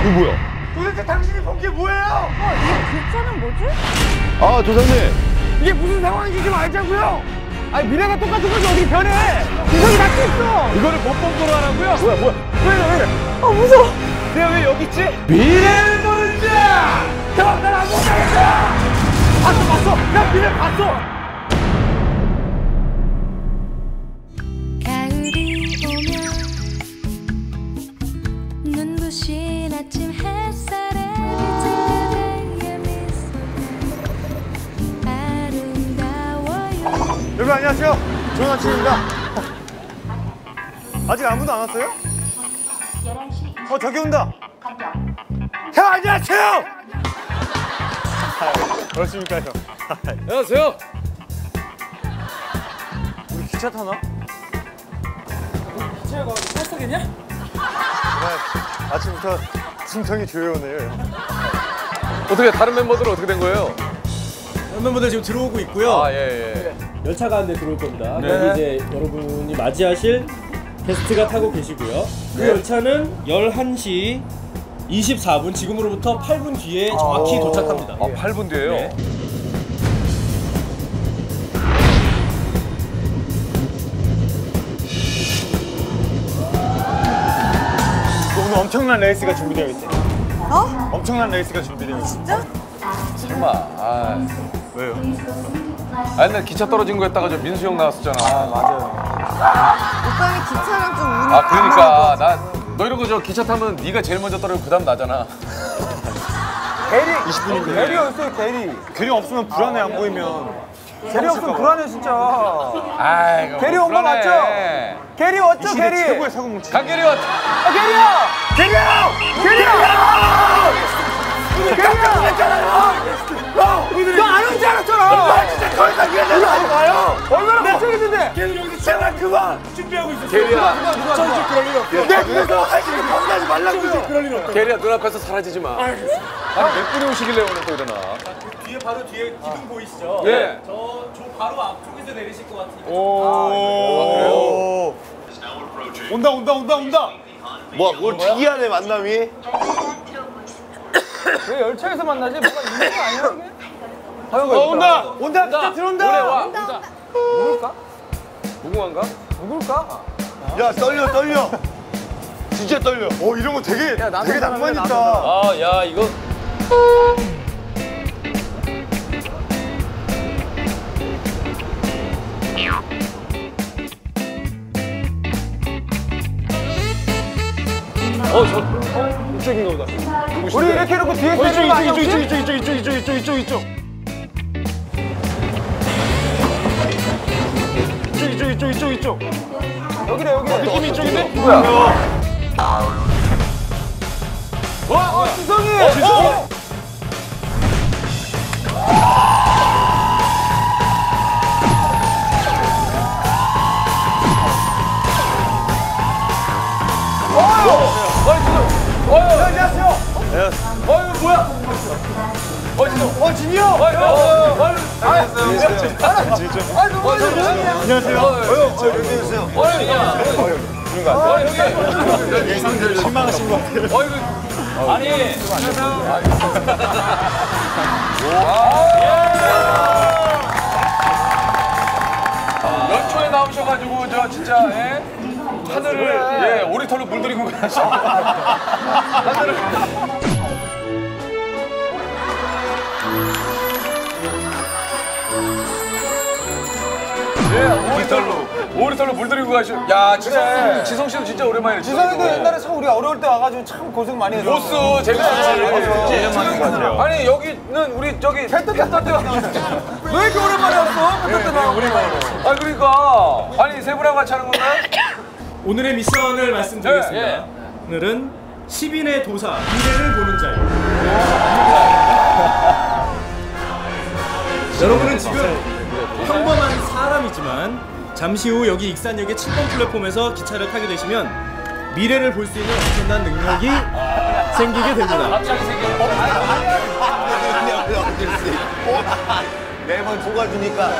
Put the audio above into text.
이거 뭐야? 도대체 당신이 본 게 뭐예요? 글자는 뭐지? 아 조상님 이게 무슨 상황인지 좀 알자고요. 아니 미래가 똑같은 건지 어떻게 변해? 이성이 닫혀있어. 이거를 못 본 거로 하라고요? 뭐야 뭐야? 왜 이래 왜 이래? 아 무서워. 내가 왜 여기 있지? 미래 여러분 안녕하세요. 좋은 아침입니다. 아직 아무도 안 왔어요? 어 저기 온다. 형 안녕하세요. 그렇습니까 형? 안녕하세요 우리 기차 타나? 기차가 탈석이냐? 네, 아침부터 심청이 조여오네요. 형. 어떻게 다른 멤버들은 어떻게 된 거예요? 멤버들 지금 들어오고 있고요. 아 예 예 열차가 한 대 들어올 겁니다. 그럼 이제 여러분이 맞이하실 게스트가 타고 계시고요. 그 열차는 11시 24분 지금으로부터 8분 뒤에 정확히 도착합니다. 아 8분 뒤에요? 네. 오늘 엄청난 레이스가 준비되어 있대. 어? 엄청난 레이스가 준비되어 있어. 진짜? 설마 아 왜요? 아 옛날 기차 떨어진 거 했다가 저 민수 형 나왔었잖아 오빠는 기차랑 좀 운이 아 그러니까 나 너 이런 거 저 기차 타면 네가 제일 먼저 떨어지고 그 다음 나잖아 대리 20분인데. 대리 없어요 대리. 대리 없으면 불안해 안 보이면. 대리 없으면 불안해 진짜. 아이고 게리 온 거 맞죠? 게리 왔죠 게리? 최고의 사고 뭉치. 강계리 왔아 게리야! 게리야! 게리야! 안 가요. 얼마나 걱정했는데. 게리 여기서 제발 그만. 준비하고 있어. 게리야 저지 그럴 일 없어. 내 그래서 하시는 겁나지 말라고요. 그럴 일 없어. 게리야 눈앞에서 사라지지 마 아니 몇 분이 오시길래 오늘 또 일어나 뒤에 바로 뒤에 기둥 보이시죠? 예. 저, 저 바로 앞쪽에서 내리실 것 같으니까. 오. 온다 온다 온다 온다. 뭐, 뭘 특이하네, 만남이? 왜 열차에서 만나지? 뭔가 있는 거 아니야? 어, 온다! 온다! 진짜 들어온다! 노래 와 온다 누굴까? 무궁화인가? 누굴까? 야, 떨려, 떨려. 진짜 떨려. 어, 이런 거 되게, 남자 되게 낭만 있다. 아야 이거 어 저 어, 이쪽인가 보다 우리 이렇게 해놓고 뒤에 이쪽, 때리는 거 아니야, 이쪽, 이쪽? 이쪽, 이쪽, 이쪽, 이쪽, 이쪽, 이쪽, 이쪽. 이쪽, 이쪽, 이쪽, 이쪽. 여기래, 여기. 느낌이 이쪽인데? 누구야? 어, 지성이! 어? 지금 어이 안녕하세요. 어이 뭐야 어 지금 어, 진이 형! 어 어이 안녕하세요. 안녕하세요. 아니 연초에 나오셔가지고 저 진짜 예? 하늘을 예 오리털로 물들이고 가셔 하늘을 오리털로 오리털로 물들이고 가셔 야 지성 지성 씨도 진짜 오랜만이네 지성이도 옛날에 참 우리 어려울 때 와가지고 참 고생 많이 했어. 보스 재밌었지. 지금 아니 여기는 우리 저기 했던 때왜 이렇게 오랜만에 왔어? 때 나. 아 그러니까 아니 세 분하고 같이 하는 건가요? 오늘의 미션을 말씀드리겠습니다. 오늘은 10인의 도사, 미래를 보는. 여러 잠시 후 여기 익산역의 7번 플랫폼에서 기차를 타게 되시면 미래를 볼 수 있는 엄청난 능력이 생기게 됩니다. 갑자기 생긴 매번 속아주니까.